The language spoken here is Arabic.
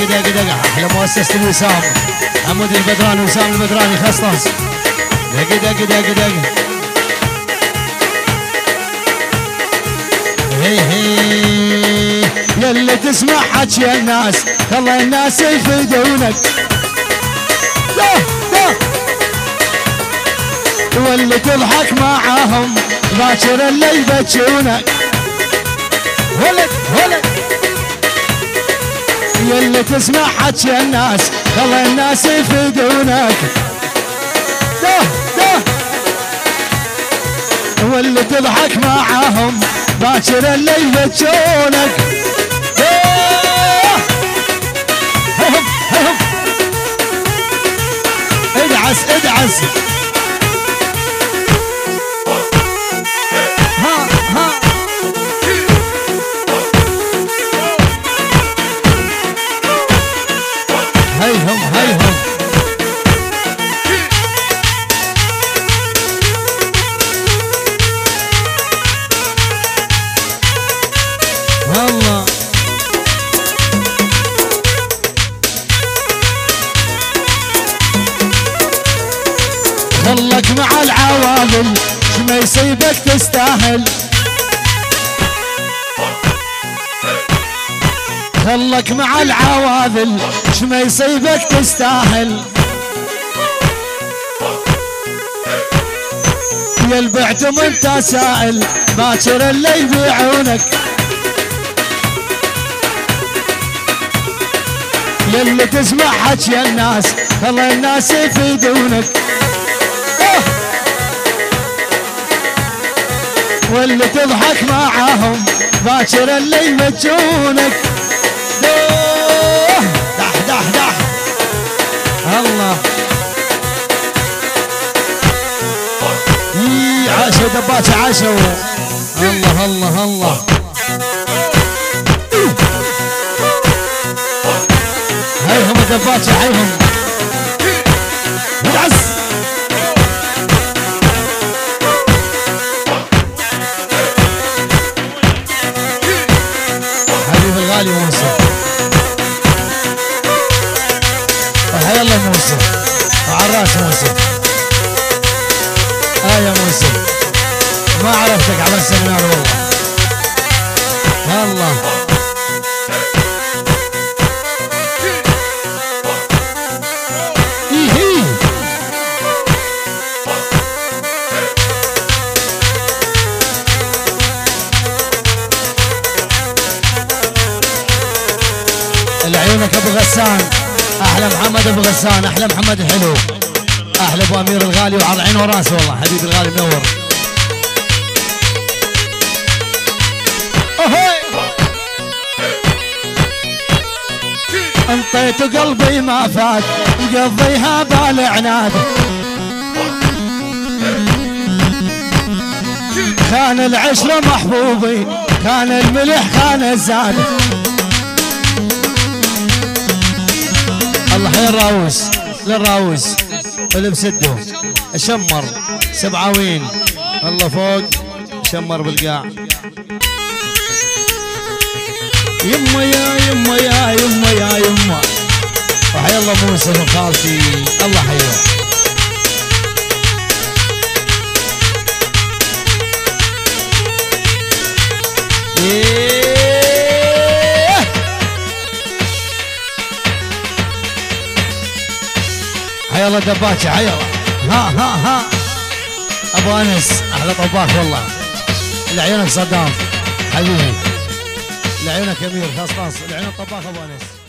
دق دق دق أحلى مؤسسة الوسام. حمود البدراني وسام البدراني خصص. دق دق دق دق هي هي. يلي تسمع حكي الناس. خلى الناس يفيدونك. واللي تضحك معاهم باكر اللي يبكونك. ولد ولد. يلي تسمع حكي الناس خلى الناس يفيدونك ده ده. واللي تضحك معاهم باكر اللي ههم ادعس ادعس. والله خلك مع العوامل شما يصيبك تستاهل. خلك مع العواذل شما يصيبك تستاهل. يا البعتم انت سائل باكر اللي يبيعونك. يلي تسمع حكي الناس خلى الناس يفيدونك. واللي تضحك معاهم باكر اللي يمجونك. دح دح دح الله عاشوا دباتة عاشوا الله الله الله هيهم ادعس حبيب الغالي موسى. وحيا الله موسى. وعراس موسى. آه يا موسى. ما عرفتك على السمنان والله العيونك أبو غسان. أحلى محمد أبو غسان أحلى محمد الحلو أحلى أبو أمير الغالي وعلى عين وراسه والله حبيبي الغالي منور. أنطيت قلبي ما فات مقضيها بالعناد كان العشرة محبوبي كان الملح كان الزاد. للراوس اللي بسده شمر سبعاوين. الله فوق شمر بالقاع. يما يا يما يا يما يا يما. وحي الله موسى من خالتي. الله حيه حي الله دباتي حي الله ها ها ها. أبو أنس أحلى طباخ والله. لعيونك صدام. حبيبي. لعيونك أمير خلاص خلاص. لعيونك طباخ أبو أنس.